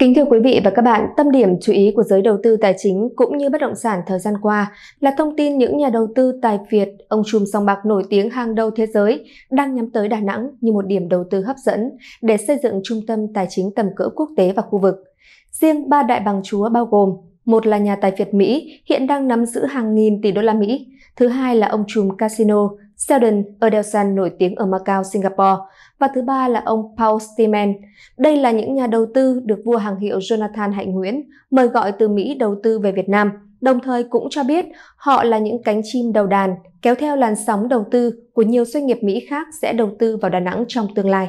Kính thưa quý vị và các bạn, tâm điểm chú ý của giới đầu tư tài chính cũng như bất động sản thời gian qua là thông tin những nhà đầu tư tài Việt, ông trùm song bạc nổi tiếng hàng đầu thế giới đang nhắm tới Đà Nẵng như một điểm đầu tư hấp dẫn để xây dựng trung tâm tài chính tầm cỡ quốc tế và khu vực. Riêng ba đại bằng chúa bao gồm một là nhà tài Việt Mỹ hiện đang nắm giữ hàng nghìn tỷ đô la Mỹ, thứ hai là ông trùm casino Sheldon Adelson nổi tiếng ở Macau, Singapore và thứ ba là ông Paul Steeman. Đây là những nhà đầu tư được vua hàng hiệu Jonathan Hạnh Nguyễn mời gọi từ Mỹ đầu tư về Việt Nam, đồng thời cũng cho biết họ là những cánh chim đầu đàn kéo theo làn sóng đầu tư của nhiều doanh nghiệp Mỹ khác sẽ đầu tư vào Đà Nẵng trong tương lai.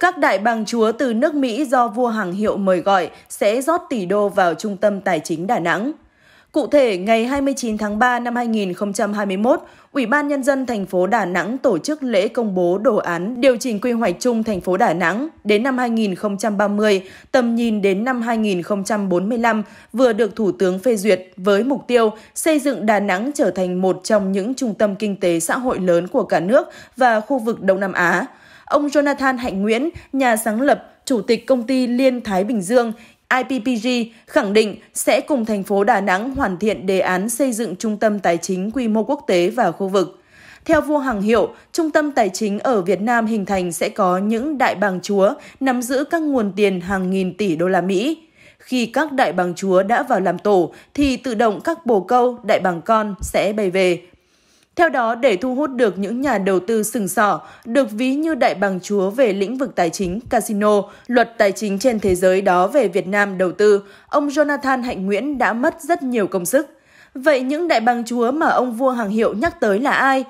Các đại bang chúa từ nước Mỹ do vua hàng hiệu mời gọi sẽ rót tỷ đô vào trung tâm tài chính Đà Nẵng. Cụ thể, ngày 29 tháng 3 năm 2021, Ủy ban Nhân dân thành phố Đà Nẵng tổ chức lễ công bố đồ án điều chỉnh quy hoạch chung thành phố Đà Nẵng đến năm 2030, tầm nhìn đến năm 2045 vừa được Thủ tướng phê duyệt với mục tiêu xây dựng Đà Nẵng trở thành một trong những trung tâm kinh tế xã hội lớn của cả nước và khu vực Đông Nam Á. Ông Jonathan Hạnh Nguyễn, nhà sáng lập, chủ tịch công ty Liên Thái Bình Dương, IPPG khẳng định sẽ cùng thành phố Đà Nẵng hoàn thiện đề án xây dựng trung tâm tài chính quy mô quốc tế và khu vực. Theo vua hàng hiệu, trung tâm tài chính ở Việt Nam hình thành sẽ có những đại bàng chúa nắm giữ các nguồn tiền hàng nghìn tỷ đô la Mỹ. Khi các đại bàng chúa đã vào làm tổ thì tự động các bồ câu, đại bàng con sẽ bay về, theo đó, để thu hút được những nhà đầu tư sừng sỏ, được ví như đại bằng chúa về lĩnh vực tài chính, casino, luật tài chính trên thế giới đó về Việt Nam đầu tư, ông Jonathan Hạnh Nguyễn đã mất rất nhiều công sức. Vậy những đại bằng chúa mà ông vua hàng hiệu nhắc tới là ai?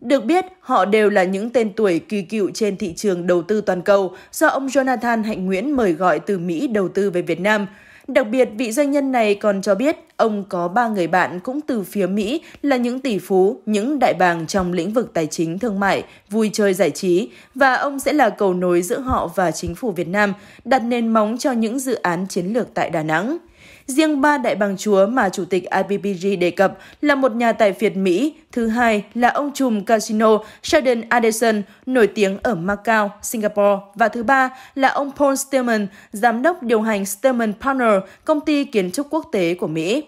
Được biết, họ đều là những tên tuổi kỳ cựu trên thị trường đầu tư toàn cầu do ông Jonathan Hạnh Nguyễn mời gọi từ Mỹ đầu tư về Việt Nam – Đặc biệt, vị doanh nhân này còn cho biết ông có ba người bạn cũng từ phía Mỹ là những tỷ phú, những đại bàng trong lĩnh vực tài chính thương mại, vui chơi giải trí và ông sẽ là cầu nối giữa họ và chính phủ Việt Nam, đặt nền móng cho những dự án chiến lược tại Đà Nẵng. Riêng ba đại bằng chúa mà Chủ tịch IPPG đề cập là một nhà tài phiệt Mỹ, thứ hai là ông trùm casino Sheldon Adelson, nổi tiếng ở Macau, Singapore, và thứ ba là ông Paul Stillman, giám đốc điều hành Stillman Partner, công ty kiến trúc quốc tế của Mỹ.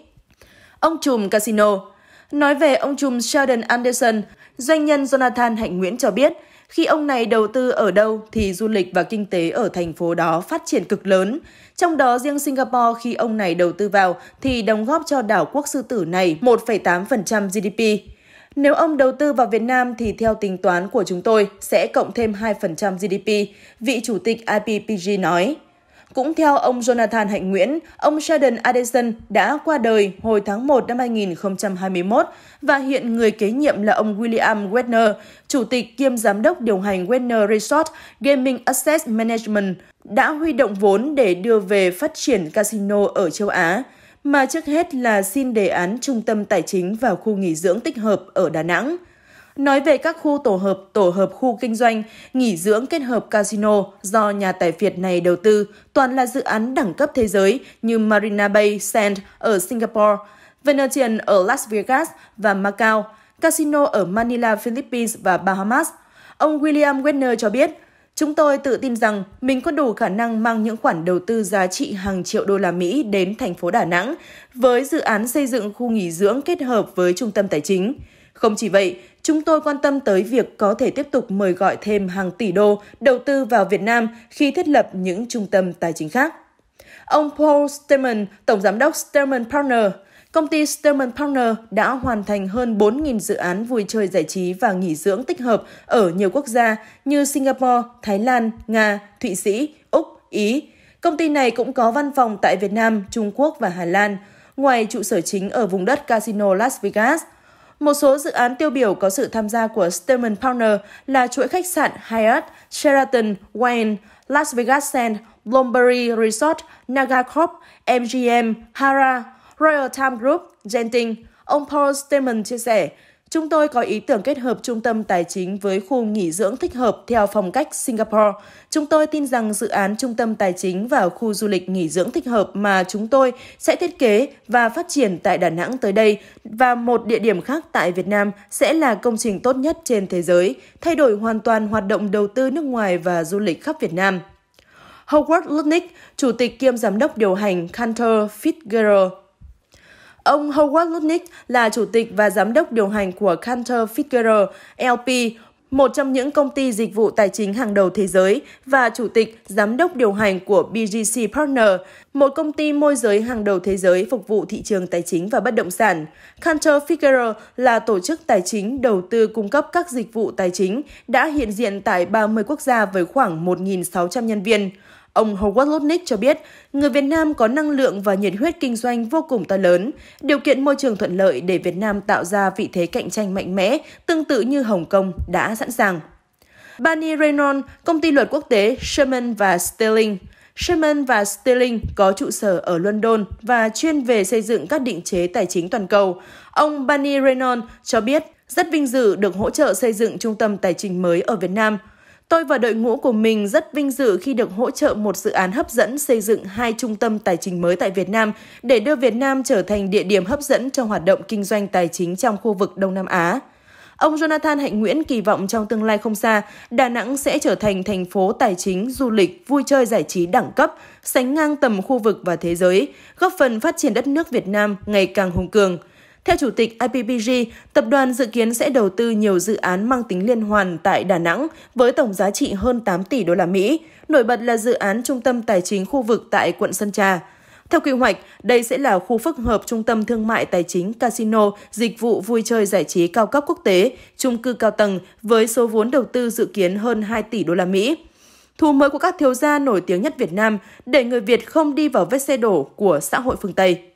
Ông trùm casino Nói về ông trùm Sheldon Anderson, doanh nhân Jonathan Hạnh Nguyễn cho biết, khi ông này đầu tư ở đâu thì du lịch và kinh tế ở thành phố đó phát triển cực lớn. Trong đó riêng Singapore khi ông này đầu tư vào thì đóng góp cho đảo quốc sư tử này 1,8% GDP. Nếu ông đầu tư vào Việt Nam thì theo tính toán của chúng tôi sẽ cộng thêm 2% GDP, vị chủ tịch IPPG nói. Cũng theo ông Jonathan Hạnh Nguyễn, ông Sheldon Adelson đã qua đời hồi tháng 1 năm 2021 và hiện người kế nhiệm là ông William Wagner, chủ tịch kiêm giám đốc điều hành Wedner Resort Gaming Asset Management, đã huy động vốn để đưa về phát triển casino ở châu Á, mà trước hết là xin đề án trung tâm tài chính vào khu nghỉ dưỡng tích hợp ở Đà Nẵng – nói về các khu tổ hợp, tổ hợp khu kinh doanh, nghỉ dưỡng kết hợp casino do nhà tài phiệt này đầu tư, toàn là dự án đẳng cấp thế giới như Marina Bay Sands ở Singapore, Venetian ở Las Vegas và Macau, casino ở Manila, Philippines và Bahamas. Ông William Wedner cho biết, Chúng tôi tự tin rằng mình có đủ khả năng mang những khoản đầu tư giá trị hàng triệu đô la Mỹ đến thành phố Đà Nẵng với dự án xây dựng khu nghỉ dưỡng kết hợp với trung tâm tài chính. Không chỉ vậy, chúng tôi quan tâm tới việc có thể tiếp tục mời gọi thêm hàng tỷ đô đầu tư vào Việt Nam khi thiết lập những trung tâm tài chính khác. Ông Paul Sturman, Tổng Giám đốc Sturman Partner, công ty Sturman Partner đã hoàn thành hơn 4.000 dự án vui chơi giải trí và nghỉ dưỡng tích hợp ở nhiều quốc gia như Singapore, Thái Lan, Nga, Thụy Sĩ, Úc, Ý. Công ty này cũng có văn phòng tại Việt Nam, Trung Quốc và Hà Lan, ngoài trụ sở chính ở vùng đất Casino Las Vegas – một số dự án tiêu biểu có sự tham gia của Stillman Partner là chuỗi khách sạn Hyatt, Sheraton, Wayne, Las Vegas Sands, Bloomberry Resort, Nagacorp, MGM, Hara, Royal Time Group, Genting. Ông Paul Stillman chia sẻ, Chúng tôi có ý tưởng kết hợp trung tâm tài chính với khu nghỉ dưỡng thích hợp theo phong cách Singapore. Chúng tôi tin rằng dự án trung tâm tài chính và khu du lịch nghỉ dưỡng thích hợp mà chúng tôi sẽ thiết kế và phát triển tại Đà Nẵng tới đây và một địa điểm khác tại Việt Nam sẽ là công trình tốt nhất trên thế giới, thay đổi hoàn toàn hoạt động đầu tư nước ngoài và du lịch khắp Việt Nam. Howard Lutnick, chủ tịch kiêm giám đốc điều hành Cantor Fitzgerald. Ông Howard Lutnick là chủ tịch và giám đốc điều hành của Cantor Fitzgerald LP, một trong những công ty dịch vụ tài chính hàng đầu thế giới và chủ tịch giám đốc điều hành của BGC Partner, một công ty môi giới hàng đầu thế giới phục vụ thị trường tài chính và bất động sản. Cantor Fitzgerald là tổ chức tài chính đầu tư cung cấp các dịch vụ tài chính đã hiện diện tại 30 quốc gia với khoảng 1.600 nhân viên. Ông Howard Lutnick cho biết, người Việt Nam có năng lượng và nhiệt huyết kinh doanh vô cùng to lớn, điều kiện môi trường thuận lợi để Việt Nam tạo ra vị thế cạnh tranh mạnh mẽ, tương tự như Hồng Kông đã sẵn sàng. Barney Reynolds, công ty luật quốc tế Sherman và Sterling. Sherman và Sterling có trụ sở ở London và chuyên về xây dựng các định chế tài chính toàn cầu. Ông Barney Reynolds cho biết rất vinh dự được hỗ trợ xây dựng trung tâm tài chính mới ở Việt Nam – Tôi và đội ngũ của mình rất vinh dự khi được hỗ trợ một dự án hấp dẫn xây dựng hai trung tâm tài chính mới tại Việt Nam để đưa Việt Nam trở thành địa điểm hấp dẫn cho hoạt động kinh doanh tài chính trong khu vực Đông Nam Á. Ông Jonathan Hạnh Nguyễn kỳ vọng trong tương lai không xa, Đà Nẵng sẽ trở thành thành phố tài chính, du lịch, vui chơi giải trí đẳng cấp, sánh ngang tầm khu vực và thế giới, góp phần phát triển đất nước Việt Nam ngày càng hùng cường – theo Chủ tịch IPPG, tập đoàn dự kiến sẽ đầu tư nhiều dự án mang tính liên hoàn tại Đà Nẵng với tổng giá trị hơn 8 tỷ đô la Mỹ. Nổi bật là dự án trung tâm tài chính khu vực tại quận Sơn Trà. Theo quy hoạch, đây sẽ là khu phức hợp trung tâm thương mại tài chính, casino, dịch vụ vui chơi giải trí cao cấp quốc tế, chung cư cao tầng với số vốn đầu tư dự kiến hơn 2 tỷ đô la Mỹ. Thu mới của các thiếu gia nổi tiếng nhất Việt Nam để người Việt không đi vào vết xe đổ của xã hội phương Tây.